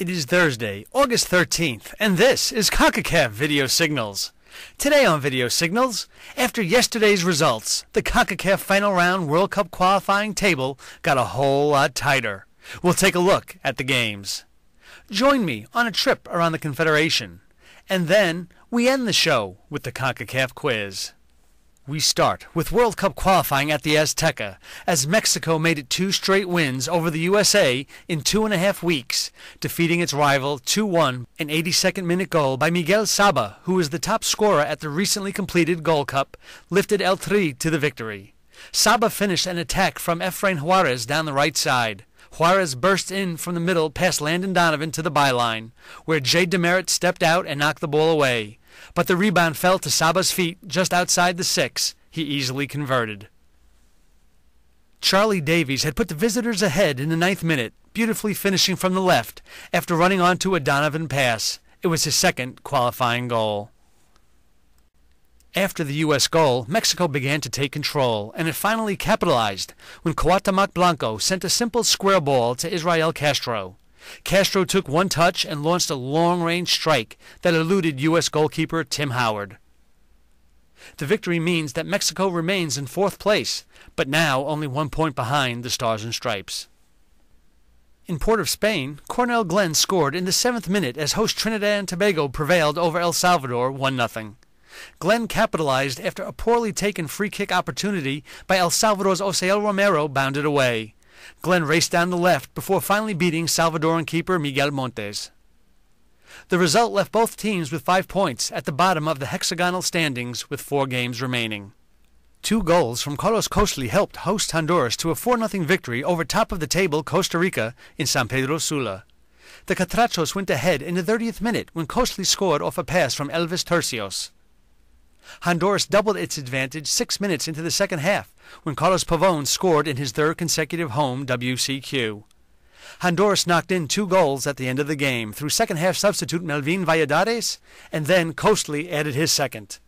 It is Thursday, August 13th, and this is CONCACAF Video Signals. Today on Video Signals, after yesterday's results, the CONCACAF Final Round World Cup qualifying table got a whole lot tighter. We'll take a look at the games. Join me on a trip around the Confederation, and then we end the show with the CONCACAF quiz. We start with World Cup qualifying at the Azteca as Mexico made it two straight wins over the USA in two and a half weeks, defeating its rival 2 1, an 82nd minute goal by Miguel Sabah, who was the top scorer at the recently completed Gold Cup, lifted El Tri to the victory. Sabah finished an attack from Efrain Juarez down the right side. Juarez burst in from the middle past Landon Donovan to the byline, where Jay DeMerit stepped out and knocked the ball away but the rebound fell to Sabah's feet just outside the six. He easily converted. Charlie Davies had put the visitors ahead in the ninth minute, beautifully finishing from the left after running onto a Donovan pass. It was his second qualifying goal. After the U.S. goal, Mexico began to take control, and it finally capitalized when Cuauhtemoc Blanco sent a simple square ball to Israel Castro. Castro took one touch and launched a long-range strike that eluded U.S. goalkeeper Tim Howard. The victory means that Mexico remains in fourth place, but now only one point behind the Stars and Stripes. In Port of Spain, Cornell Glenn scored in the seventh minute as host Trinidad and Tobago prevailed over El Salvador 1-0. Glenn capitalized after a poorly taken free kick opportunity by El Salvador's Osael Romero bounded away. Glenn raced down the left before finally beating Salvadoran keeper Miguel Montes. The result left both teams with five points at the bottom of the hexagonal standings with four games remaining. Two goals from Carlos Costly helped host Honduras to a 4-0 victory over top of the table Costa Rica in San Pedro Sula. The Catrachos went ahead in the 30th minute when Costly scored off a pass from Elvis Tercios. Honduras doubled its advantage six minutes into the second half when Carlos Pavon scored in his third consecutive home WCQ. Honduras knocked in two goals at the end of the game through second half substitute Melvin Valladares, and then Costly added his second.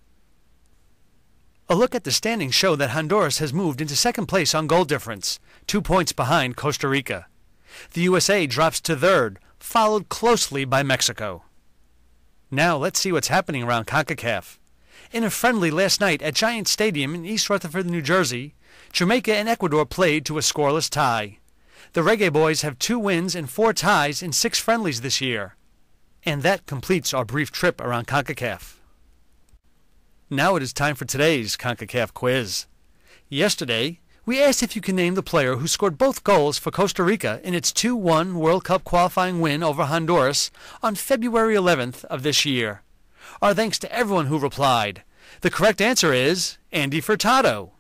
A look at the standings show that Honduras has moved into second place on goal difference, two points behind Costa Rica. The USA drops to third, followed closely by Mexico. Now let's see what's happening around CONCACAF. In a friendly last night at Giant Stadium in East Rutherford, New Jersey, Jamaica and Ecuador played to a scoreless tie. The Reggae Boys have two wins and four ties in six friendlies this year. And that completes our brief trip around CONCACAF. Now it is time for today's CONCACAF quiz. Yesterday, we asked if you can name the player who scored both goals for Costa Rica in its 2-1 World Cup qualifying win over Honduras on February 11th of this year. Our thanks to everyone who replied. The correct answer is Andy Furtado.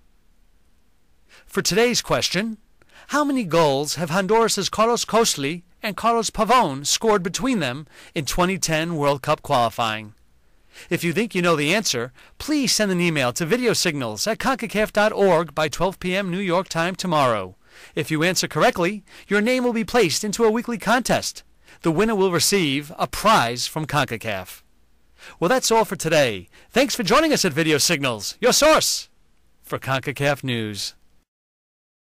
For today's question, how many goals have Honduras' Carlos Costly and Carlos Pavon scored between them in 2010 World Cup qualifying? If you think you know the answer, please send an email to videosignals at concacaf.org by 12 p.m. New York time tomorrow. If you answer correctly, your name will be placed into a weekly contest. The winner will receive a prize from CONCACAF. Well, that's all for today. Thanks for joining us at Video Signals, your source for CONCACAF News.